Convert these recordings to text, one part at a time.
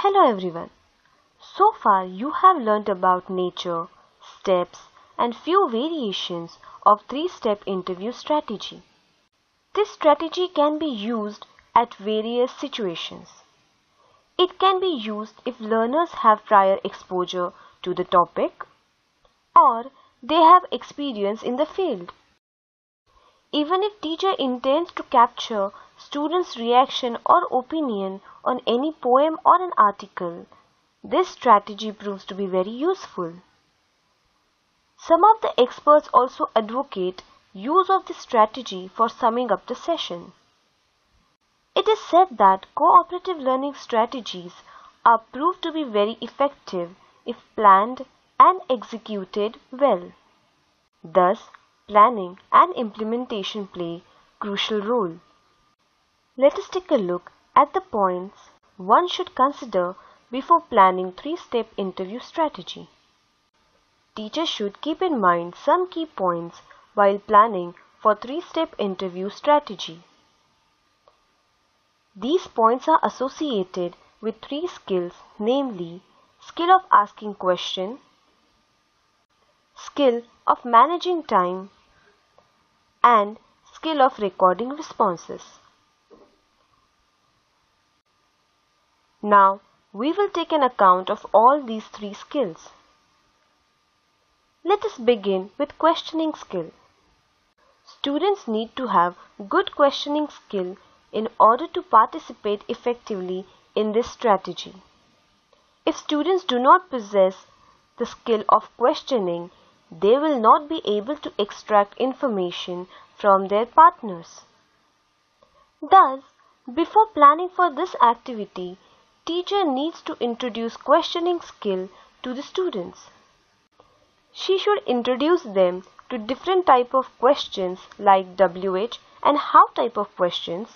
Hello everyone. So far you have learnt about nature, steps and few variations of three-step interview strategy. This strategy can be used at various situations. It can be used if learners have prior exposure to the topic or they have experience in the field. Even if teacher intends to capture students' reaction or opinion on any poem or an article, this strategy proves to be very useful. Some of the experts also advocate use of this strategy for summing up the session. It is said that cooperative learning strategies are proved to be very effective if planned and executed well. Thus, planning and implementation play crucial role. Let us take a look at the points one should consider before planning three-step interview strategy. Teachers should keep in mind some key points while planning for three-step interview strategy. These points are associated with three skills namely skill of asking question, skill of managing time and skill of recording responses. Now we will take an account of all these three skills. Let us begin with questioning skill. Students need to have good questioning skill in order to participate effectively in this strategy. If students do not possess the skill of questioning, they will not be able to extract information from their partners. Thus, before planning for this activity, teacher needs to introduce questioning skill to the students. She should introduce them to different type of questions like WH and how type of questions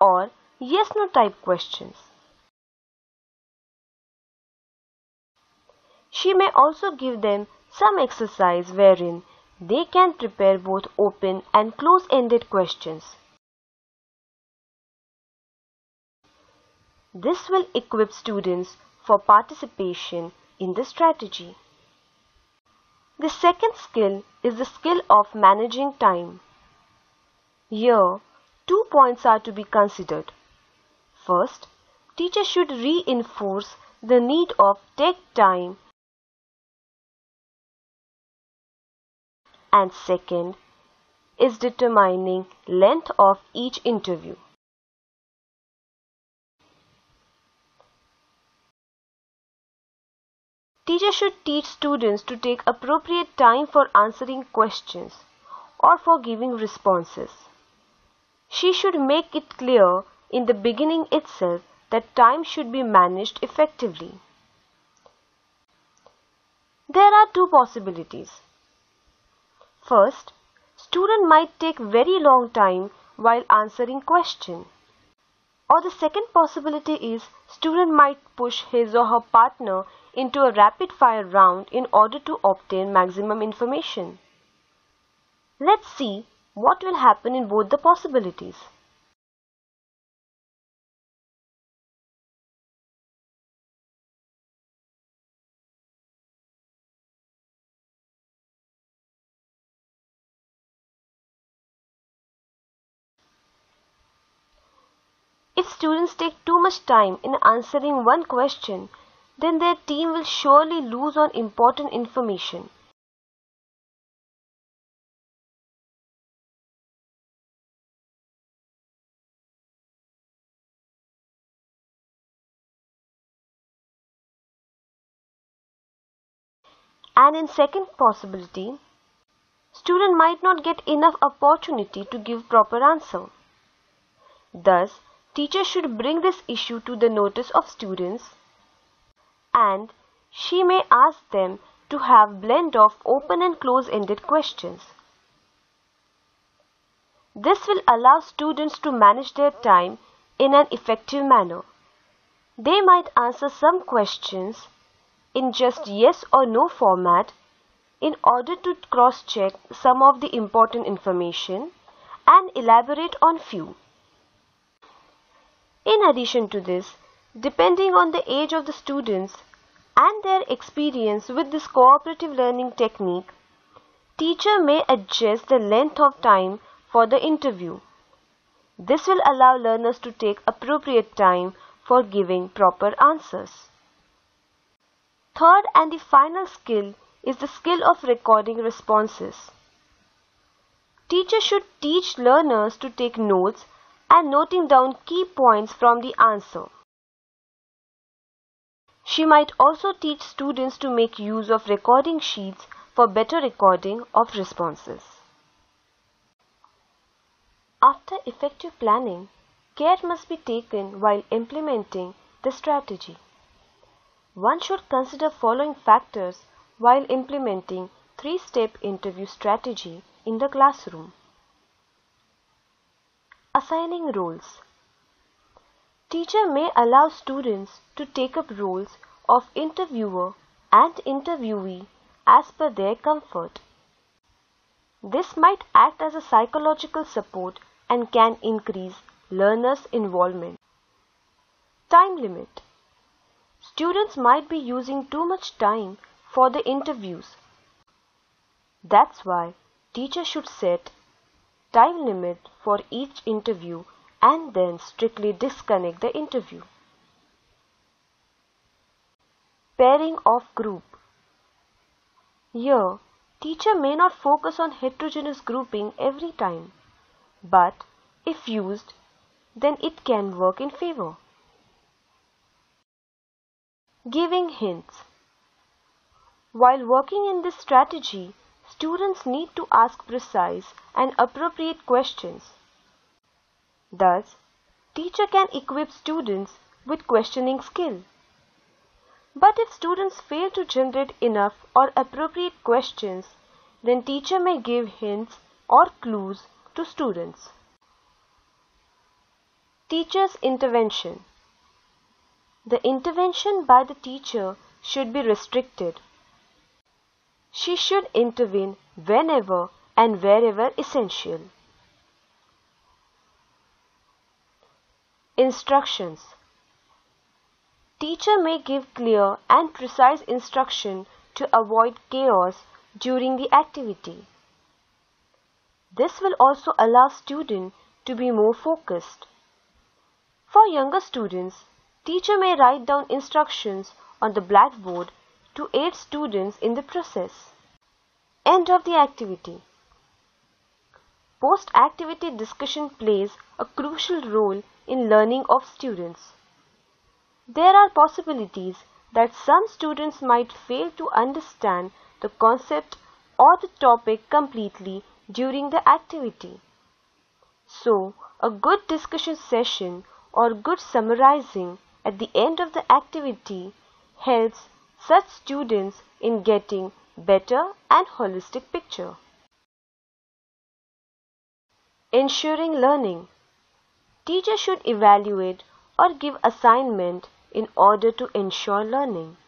or yes no type questions. She may also give them some exercise wherein they can prepare both open and close-ended questions. This will equip students for participation in the strategy. The second skill is the skill of managing time. Here, two points are to be considered. First, teacher should reinforce the need of take time and second is determining length of each interview. Teacher should teach students to take appropriate time for answering questions or for giving responses. She should make it clear in the beginning itself that time should be managed effectively. There are two possibilities. First, student might take very long time while answering question. Or the second possibility is student might push his or her partner into a rapid fire round in order to obtain maximum information. Let's see what will happen in both the possibilities. If students take too much time in answering one question, then their team will surely lose on important information. And in second possibility, student might not get enough opportunity to give proper answer. Thus, teacher should bring this issue to the notice of students and she may ask them to have blend of open and close-ended questions. This will allow students to manage their time in an effective manner. They might answer some questions in just yes or no format in order to cross-check some of the important information and elaborate on few. In addition to this, depending on the age of the students and their experience with this cooperative learning technique, teacher may adjust the length of time for the interview. This will allow learners to take appropriate time for giving proper answers. Third and the final skill is the skill of recording responses. Teacher should teach learners to take notes and noting down key points from the answer. She might also teach students to make use of recording sheets for better recording of responses. After effective planning, care must be taken while implementing the strategy. One should consider following factors while implementing three-step interview strategy in the classroom. Assigning roles. Teacher may allow students to take up roles of interviewer and interviewee as per their comfort. This might act as a psychological support and can increase learners' involvement. Time limit. Students might be using too much time for the interviews. That's why teacher should set time limit for each interview and then strictly disconnect the interview. Pairing of group. Here, teacher may not focus on heterogeneous grouping every time, but if used, then it can work in favor. Giving hints. While working in this strategy, students need to ask precise and appropriate questions. Thus, teacher can equip students with questioning skill. But if students fail to generate enough or appropriate questions, then teacher may give hints or clues to students. Teacher's intervention the intervention by the teacher should be restricted. She should intervene whenever and wherever essential. Instructions Teacher may give clear and precise instruction to avoid chaos during the activity. This will also allow student to be more focused. For younger students, Teacher may write down instructions on the blackboard to aid students in the process. End of the activity. Post-activity discussion plays a crucial role in learning of students. There are possibilities that some students might fail to understand the concept or the topic completely during the activity. So, a good discussion session or good summarizing at the end of the activity helps such students in getting better and holistic picture. Ensuring learning. Teacher should evaluate or give assignment in order to ensure learning.